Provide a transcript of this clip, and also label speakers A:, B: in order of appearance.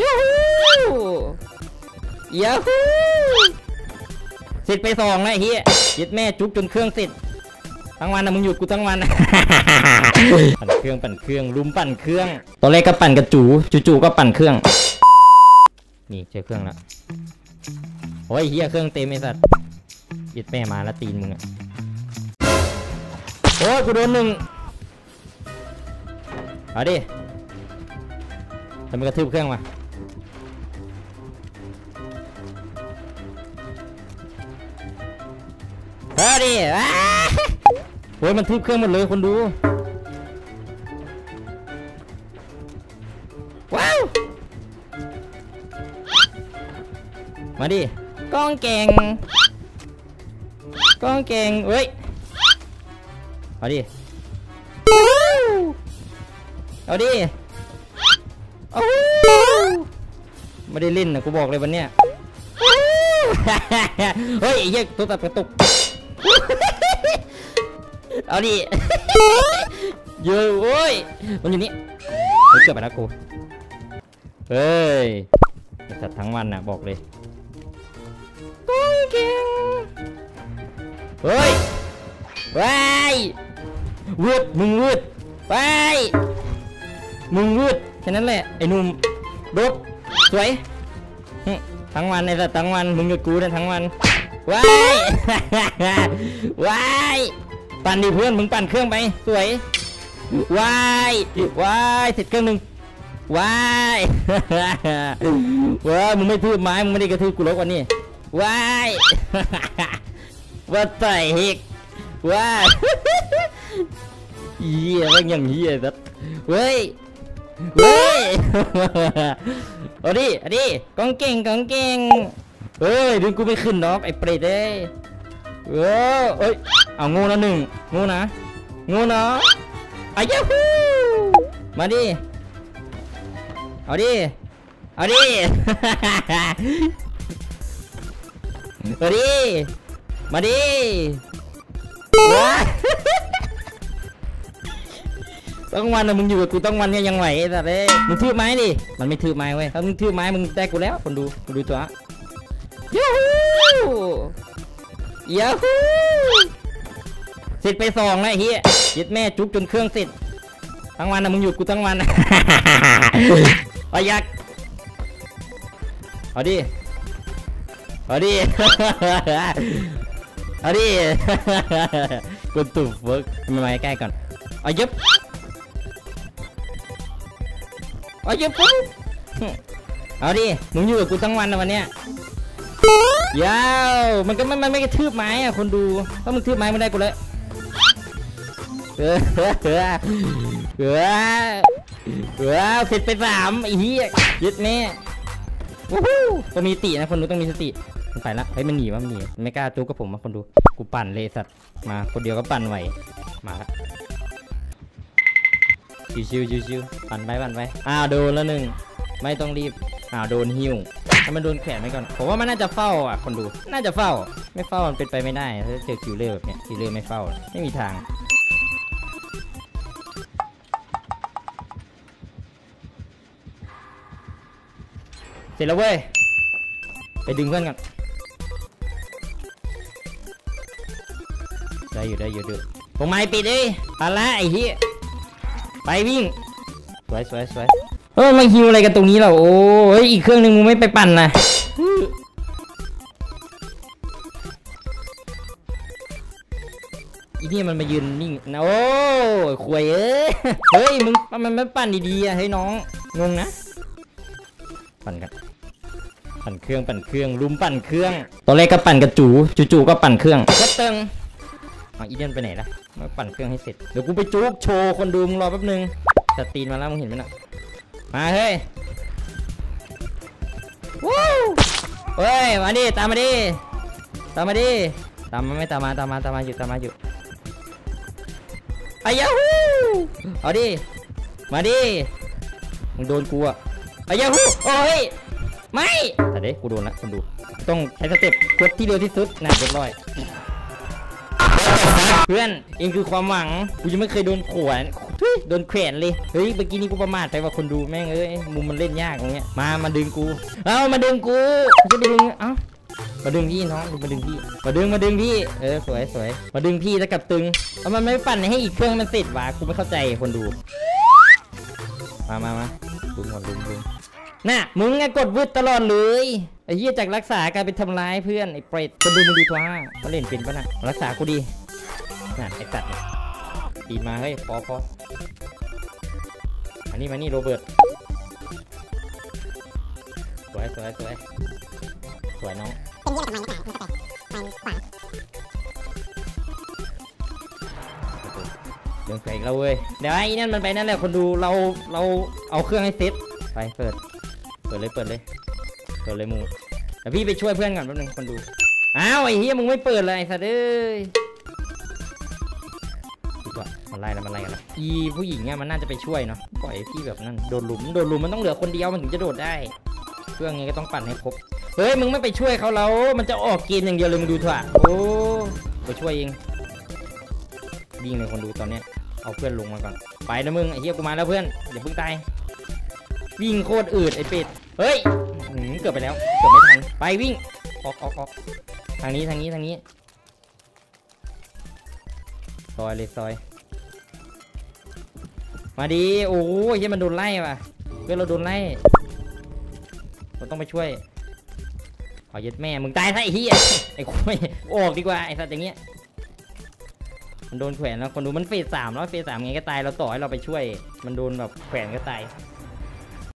A: ยูฮูยูฮูเสร็จไปสองแล้วไอ้เฮียยึดแม่จุ๊บจนเครื่องเสร็จทั้งวันนะมึงหยุดกูทั้งวันปั่นเครื่องปั่นเครื่องลุมปั่นเครื่อง ตอนแรกก็ปั่นกระจูจู่ๆก็ปั่นเครื่อง นี่เจอเครื่องแล้วโอ้ยเฮียเครื่องเต็มไอ้สัตว์ยึดแม่มาแล้วตีนมึงอะโอ้ยกูโดนหนึ่งเอาดิทำไมกระทืบเครื่องมา อาดิอ้าโอ้ยมันทืบเครื่องหมดเลยคนดู ว้าว มาดิกล้องเก่งกล้องเก่งเฮ้ย เอาดิ เอาดิเอาไม่ได้เล่นนะกูบอกเลยวันเนี้ย เฮ้ยไอ้เหี้ยตัวตัดกระตุก เอาดิเยอะโว้ยมันอยู่นี่เฮ้ยเกือบไปแล้วกู เฮ้ยไอ้สัตว์ทั้งวันนะบอกเลยก้องเก่งเฮ้ยว้ยวืดมึงวืดไปมึงวืดแค่นั้นแหละไอ้หนุ่มโดดสวยทั้งวันไอ้สัตว์ทั้งวันมึงกับกูเนี่ยทั้งวัน ว้ายว้ายปั่นดิเพื่อนมึงปั่นเครื่องไปสวยว้ายว้ายเสร็จเครื่องหนึ่งว้ายว้ายมึงไม่ทืบไม้มึงไม่ได้กระทืบกูหรอกวันนี้ว้ายว่าใส่เฮกว้ายเหี้ยม่งอย่างเหี้ยสัสเว้ยเว้ยเอาดิเอาดิกองเก่งกองเก่ง เฮ้ยดึงกูไม่ขึ้นดอกไอ้เปรตเอ้ยเออเอ้ยเอางูนะหนึ่งงูนะงูนะไอายาฮูมาดิเอาดิเอาดิเอาดิมาดิว้าต้องวันนะมึงอยู่กับกูต้องวันเนี่ยยังไหวไอ้ตว์เอ้ยมึงทืบไม้ดิมันไม่ทืบไม้เว้ยถ้ามึงทืบไม้มึงได้กูแล้วคนดูคนดูตัว ยูฮูยูฮูเสร็จไปสองแล้วเฮียยึดแม่จุ๊บจนเครื่องเสร็จทั้งวันนะมึงหยุดกูทั้งวันเอายักษ์เอาดิเอาดิเอาดิกูตุบเวิร์กมาใกล้ก่อนเอายึบเอายึบปุ๊บเอาดิมึงอยู่กับกูทั้งวันนะวันเนี้ย ยาวมันก็มันมันไม่กระทืบไม้อะคนดูถ้ามึงทืบไม้ไม่ได้กูเลยเออเออเออเออเออเสร็จไปสามอ้เหี้ยยึดแม่วู้ฮู้ต้องมีสตินะคนดูต้องมีสติมันไปละเฮ้ยมันหนีวะมันหนีไม่กล้าจู้กับผมมาคนดูกูปั่นเลยสัตว์มาคนเดียวก็ปั่นไหวมาละชิลๆชิลๆปั่นไปปั่นไปอ้าวโดนแล้วหนึ่งไม่ต้องรีบอ้าวโดนหิ้ว ถ้ามันโดนแขวนไปก่อน ผมว่ามันน่าจะเฝ้าอะคนดู น่าจะเฝ้า ไม่เฝ้ามันเป็นไปไม่ได้ถ้าเจอ killer แบบเนี้ย killer ไม่เฝ้า ไม่มีทางเสร็จแล้วเว้ย ไปดึงเพื่อนกันได้อยู่ได้อยู่ดูผมไม่ปิดดิปาละไอ้เหี้ยไปวิ่ง สวยสวยสวย เออมาฮิวอะไรกันตรงนี้เหรอโอ้ยอีกเครื่องหนึ่งมึงไม่ไปปั่นนะอีนี่มันมายืนนิ่งนะโอ้ควยเอ้ยเฮ้ยมึงมันไม่ปั่นดีๆอะเฮ้ยน้องงงนะปั่นกันปั่นเครื่องปั่นเครื่องลุมปั่นเครื่องตอนแรกก็ปั่นกระจูจู่ๆก็ปั่นเครื่องก็เติงเอาอีเดียนไปไหนล่ะมาปั่นเครื่องให้เสร็จเดี๋ยวกูไปจุกโชว์คนดูมึงรอแป๊บนึงสตรีนมาแล้วมึงเห็นไหมน่ะ มาเฮ้ยวู้เฮ้ยมาดิตามมาดิตามมาดิตามมาไม่ตามมาตามมาตามมาอยู่ตามมาอยู่อายาฮูเอาดิมาดิมึงโดนกูอะอายาฮูโอ้ยไม่แต่เด็กกูโดนละคนดูต้องใช้สเต็ปกดที่เร็วที่สุดนะเรียบร้อย เพื่อนเองคือความหวังกูยังไม่เคยโดนขวนทุยโดนแขวนเลยเฮ้ยเมื่อกี้นี้กูประมาทไปว่าคนดูแม่งเอ้ยมุมมันเล่นยากตรงเนี้ยมามาดึงกูเอ้ามาดึงกูจะดึงเอ้ามาดึงพี่น้องมาดึงพี่มาดึงมาดึงพี่เออสวยสวยมาดึงพี่แล้วกับตึงเอามันไม่ปั่นให้อีกเครื่องมันเสร็จวะกูไม่เข้าใจคนดู มามามาลุมก่อนลุมลุมน่ะมึงไงกดวืดตลอดเลยไอ้เหี้ยจากรักษากลายเป็นทำร้ายเพื่อนไอ้เปรตคนดูมึงดูตัวเขาเล่นเป็นปะน่ะรักษากูดี น่ะไอ้สัตว์เนี่ยตีมาเฮ้ยพอพอมานี่มานี่โรเบิร์ตสวยสวยสวยสวยน้อง
B: เป็นเยี่ยมกับมันก็แต่มันก็แต่ไปขวา
A: เรื่องแปลกแล้วเว้ยเดี๋ยวไอ้นั่นมันไปนั่นแหละคนดูเราเราเอาเครื่องให้เซ็ตไปเปิด เปิดเลยเปิดเลยเปิดเลยมูเดี๋ยวพี่ไปช่วยเพื่อนก่อนแป๊บนึงคนดูอ้าวไอ้เฮียมึงไม่เปิดเลยไอ้สัตว์เอ้ย กว่ามันไล่แล้วมันไล่กันแล้วอีผู้หญิงเนี่ยมันน่าจะไปช่วยเนาะปล่อยพี่แบบนั้นโดนหลุมโดนหลุมมันต้องเหลือคนเดียวมันถึงจะโดดได้เครื่องนี้ก็ต้องปั่นให้ครบเฮ้ยมึงไม่ไปช่วยเขาแล้วมันจะออกเกมอย่างเดียวเลยมึงดูเถอะโอ้ไปช่วยเองวิ่งเลยคนดูตอนเนี้ยเอาเพื่อนลงมาก่อนไปนะมึงไอ้เหี้ยกูมาแล้วเพื่อนอย่าเพิ่งตายวิ่งโคตรอืดไอ้เป็ดเฮ้ยเกือบไปแล้วเกือบไม่ทันไปวิ่งออกออกออกทางนี้ทางนี้ทางนี้ ซอยเลยซอย มาดีโอ้ยที่มันโดนไล่ว่ะเพื่อนเราโดนไล่เราต้องไปช่วย ขอยึดแม่มึงตายซะไอ้เหี้ยไอ้คุยออกดีกว่าไอ้สัตว์อย่างเงี้ยมันโดนแขวนแล้วคนดูมันเฟสสามแล้วเฟสสามไงก็ตายเราต่อให้เราไปช่วย มันโดนแบบแขวนก็ตาย